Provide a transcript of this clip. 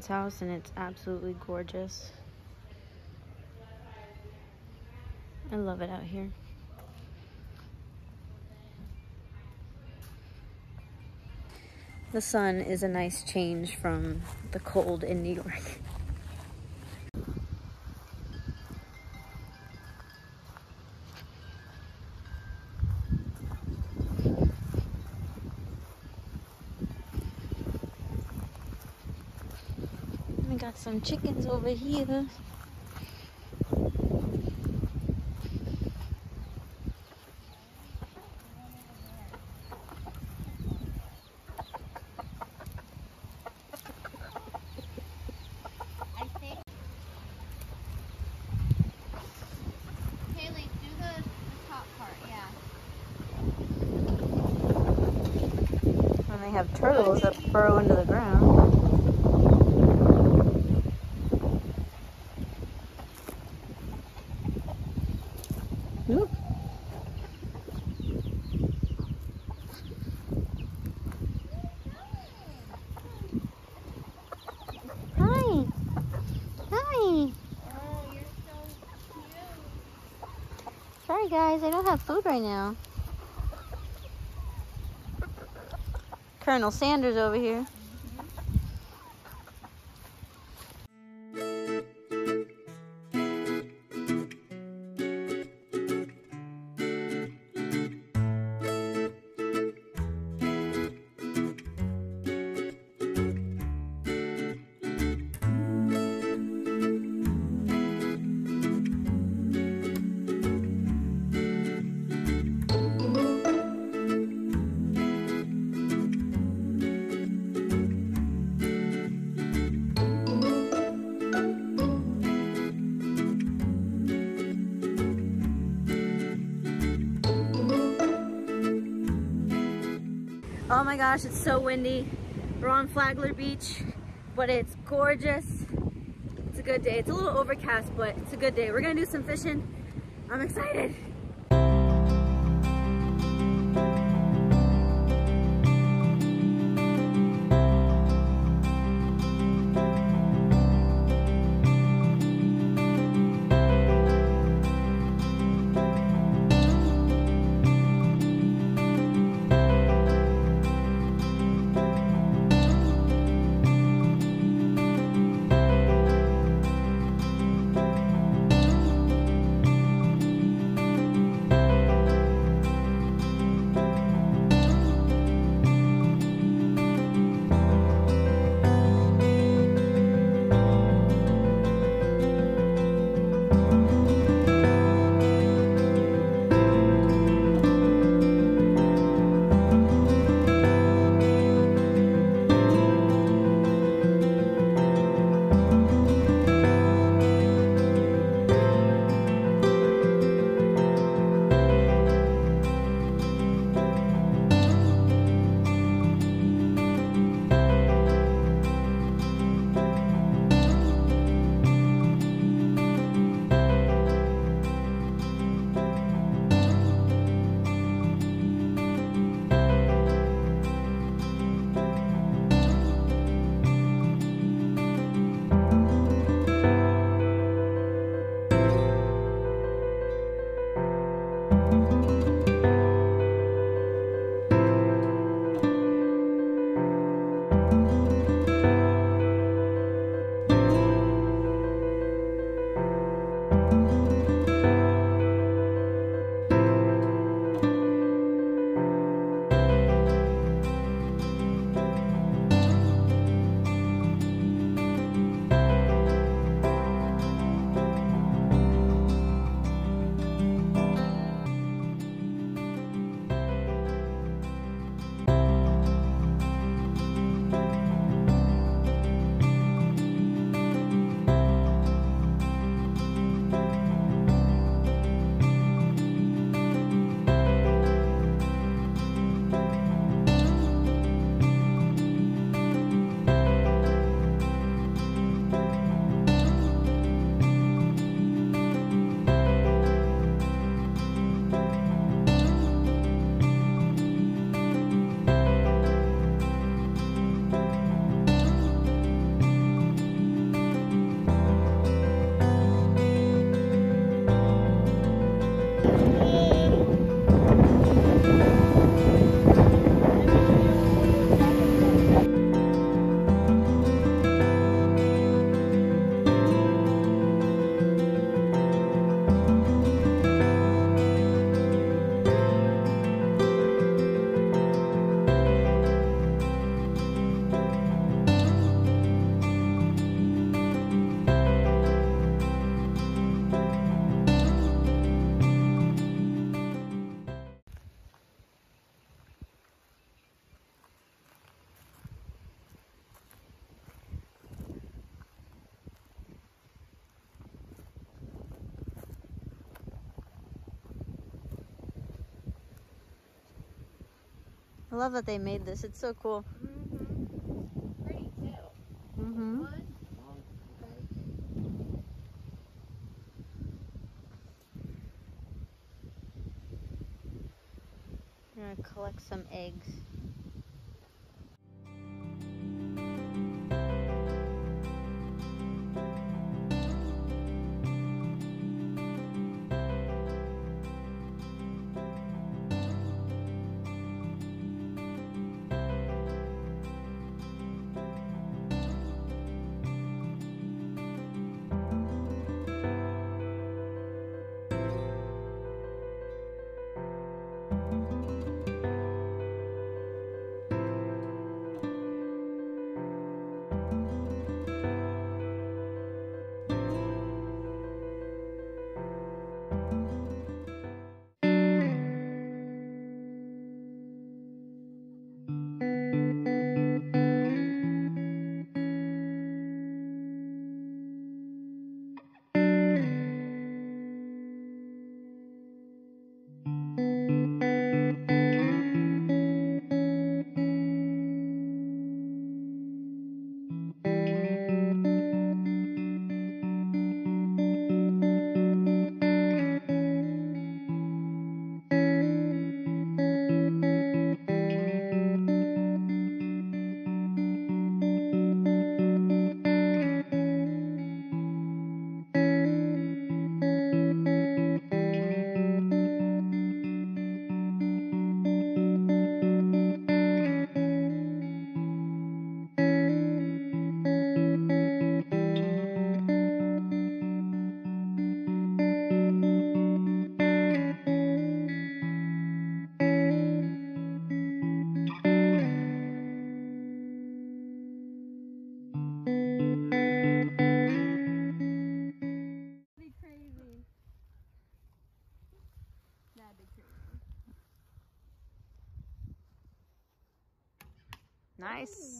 bounce house and it's absolutely gorgeous. I love it out here. The sun is a nice change from the cold in New York. got some chickens over here. I think Haley do the top part. Yeah. And they have turtles that burrow into the ground. Look. Hi. Hi. Sorry guys, I don't have food right now. Colonel Sanders over here. Gosh, it's so windy. We're on Flagler Beach, but it's gorgeous. It's a good day. It's a little overcast, but it's a good day. We're gonna do some fishing. I'm excited. I love that they made this. It's so cool. Mm-hmm. Pretty too. Mm-hmm. Wood. I'm gonna collect some eggs. Nice.